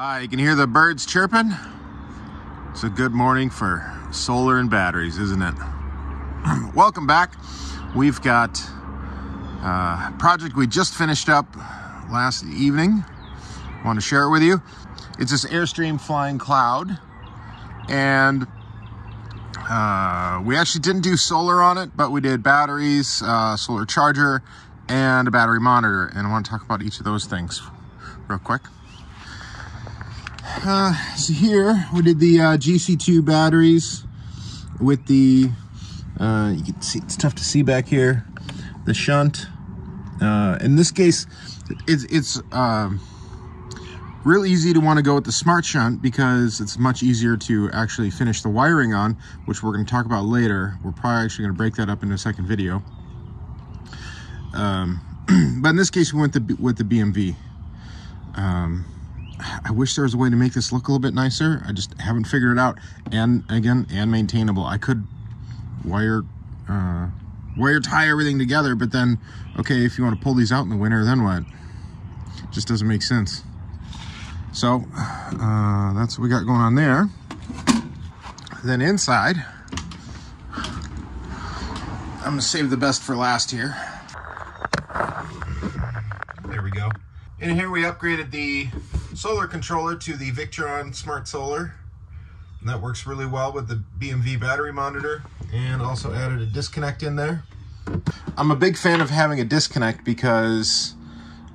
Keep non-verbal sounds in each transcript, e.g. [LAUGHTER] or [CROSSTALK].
Uh, you can hear the birds chirping. It's a good morning for solar and batteries, isn't it? [CLEARS THROAT] Welcome back. We've got a project we just finished up last evening. I want to share it with you. It's this Airstream Flying Cloud. And uh, we actually didn't do solar on it, but we did batteries, uh, solar charger, and a battery monitor. And I want to talk about each of those things real quick. Uh, so here we did the uh, GC2 batteries with the, uh, you can see, it's tough to see back here, the shunt. Uh, in this case, it's, it's um, real easy to want to go with the smart shunt because it's much easier to actually finish the wiring on, which we're going to talk about later. We're probably actually going to break that up in a second video. Um, [CLEARS THROAT] but in this case, we went the, with the BMV. Um, I wish there was a way to make this look a little bit nicer. I just haven't figured it out. And again, and maintainable. I could wire, uh, wire tie everything together, but then, okay, if you want to pull these out in the winter, then what? Just doesn't make sense. So, uh, that's what we got going on there. Then inside, I'm gonna save the best for last here. There we go. And here we upgraded the solar controller to the Victron Smart Solar. And that works really well with the BMV battery monitor and also added a disconnect in there. I'm a big fan of having a disconnect because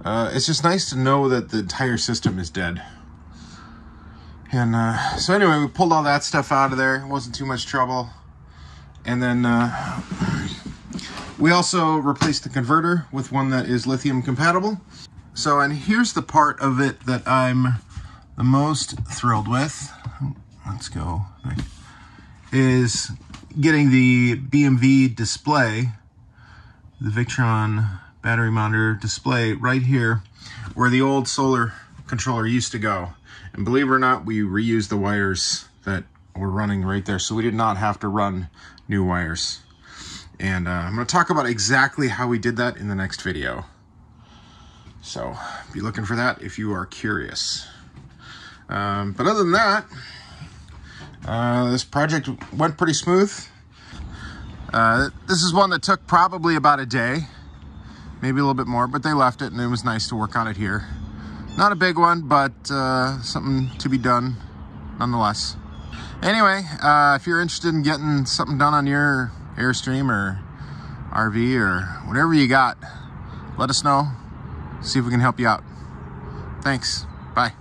uh, it's just nice to know that the entire system is dead. And uh, so anyway, we pulled all that stuff out of there. It wasn't too much trouble. And then uh, we also replaced the converter with one that is lithium compatible. So, and here's the part of it that I'm the most thrilled with. Let's go. Is getting the BMV display, the Victron battery monitor display right here where the old solar controller used to go. And believe it or not, we reused the wires that were running right there. So we did not have to run new wires. And uh, I'm going to talk about exactly how we did that in the next video. So be looking for that if you are curious. Um, but other than that, uh, this project went pretty smooth. Uh, this is one that took probably about a day, maybe a little bit more, but they left it and it was nice to work on it here. Not a big one, but uh, something to be done nonetheless. Anyway, uh, if you're interested in getting something done on your Airstream or RV or whatever you got, let us know. See if we can help you out. Thanks. Bye.